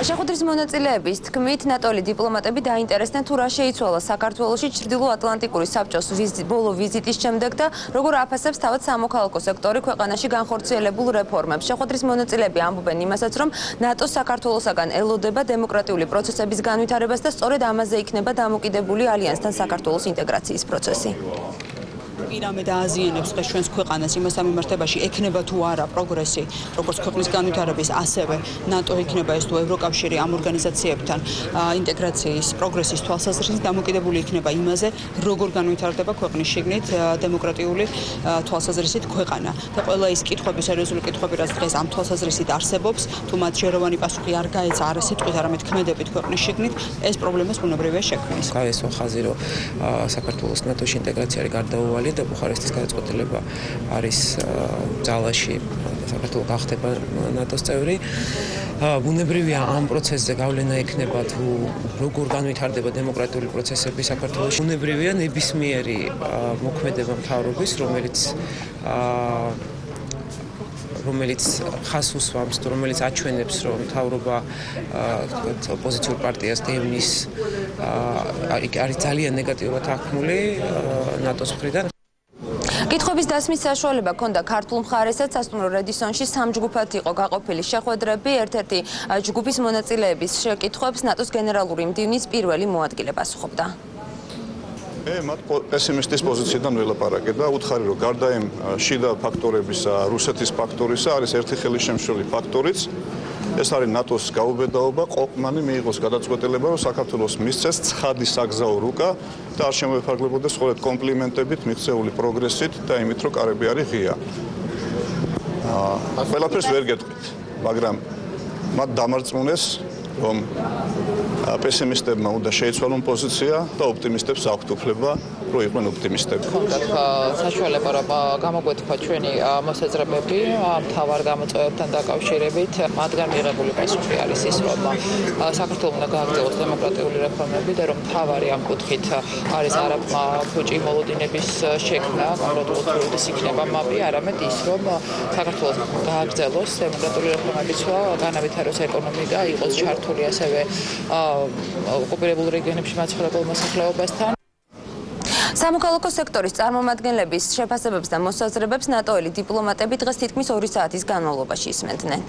შეხვედრის მონაწილეების თქმით, ნატოლი დიპლომატები დაინტერესდნენ თუ რა შეიცვალა საქართველოსში ჩრდილო-ატლანტიკური საბჭოს ბოლო ვიზიტის შემდეგ და როგორ აფასებს თავად სამოქალაქო სექტორი ქვეყანაში განხორციელებულ რეფორმებს. შეხვედრის მონაწილეები ამბობენ იმასაც, რომ ნატო საქართველოსაგან ელოდება დემოკრატიული პროცესების განვითარებას და სწორედ ამაზე იქნება დამოკიდებული ალიანსთან საქართველოს ინტეგრაციის პროცესი. პირამე დააზიანებს დღეს ჩვენს ქვეყანას. იმასთან მიმართებაში ექნება თუ არა პროგრესი როგორც ქვეყნის განვითარების ასევე ნატო იქნება ეს თუ ევროკავშირი ამ ორგანიზაციებთან. ინტეგრაციის პროგრესის თვალსაზრისით დამოკიდებული იქნება იმაზე როგორ განვითარდება ქვეყნის შიგნით დემოკრატიული თვალსაზრისით ქვეყანა. და ყველა ის კითხვები სერიოზული კითხვები რაც დღეს ამ თვალსაზრისით არსებობს თუ მათ ჯეროვანი პასუხი არ გაეცა არა სიტყვით არამედ ქმედებით ქვეყნის შიგნით ეს პრობლემას ბუნებრივია შექმნის. გაესო ხაზი რომ საქართველოს ნატოში ინტეგრაცია არის გარდაუვალი და ბუხარესტის გადაწყვეტილება არის ძალაში საქართველოს გახდება ნატოს წევრი. ბუნებრივია ამ პროცესზე გავლენა ექნება თუ როგორ განვითარდება დემოკრატიული პროცესები საქართველოში. ბუნებრივია ნებისმიერი მოქმედება მთავრობის, რომელიც რომელიც ხას უსვამს, რომელიც აჩვენებს, რომ მთავრობა ოპოზიციურ პარტიას დევნის არის ძალიან ნეგატიურად აღქმული ნატოს მხრიდან. კითხების დასმის საშუალება ჰქონდა. ქართულ მხარესაც სასტუმრო რედისონში სამჯგუფად იყო გაყოფილი შეხვედრები. ერთ-ერთი ჯგუფის მონაწილეების შეკითხვებს ნატოს გენერალური მდივნის პირველი მოადგილე პასუხობდა ე მათ პესიმისტის პოზიციიდან ველაპარაკე და უთხარი რომ გარდა იმ შიდა ფაქტორებისა, რუსეთის ფაქტორისა არის ერთი ხელისშემშლელი ფაქტორიც ეს არის ნატოს გაუბედაობა ყოყმანი მიიღოს გადაწყვეტილება რომ საქართველოს მისცეს ცხადი საგზაო რუკა და არ შემოიფარგლებოდეს ხოლმე კომპლიმენტებით მიღწეული პროგრესით და იმით რომ კარები არის ღია. აა ყველაფერს ვერ გეტყვით, მაგრამ მათ დამარწმუნეს რომ პესიმისტებმა უნდა შეიცვალონ პოზიცია და ოპტიმისტებს აქვთ უფლება რო იყვნენ ოპტიმისტები. ხონდათ საშუალება რომ გამოგვეთქვა ჩვენი მოსაზრებები თავარ გამოწვევებთან დაკავშირებით, მათგან მიღებული პასუხი არის ის, რომ საქართველოს უნდა გააგრძელოს დემოკრატიული რეფორმები და რომ თავარი ამ კუთხით არის არაბმა ფუჭი მოლოდინების შექმნა, კონკრეტულად როდის იქნება მაპი, არამედ ის, რომ საქართველოს გააგრძელოს დემოკრატიული რეფორმები, განავითაროს ეკონომიკა, იყოს ჩართული ასევე ოკუპირებულ რეგიონებში მაცხოვრებელ მოსახლეობასთან სამოქალაქო სექტორის წარმომადგენლების შეფასებებს და მოსაზრებებს ნატოელი დიპლომატები დღეს თითქმის 2 საათის განმავლობაში ისმენდნენ.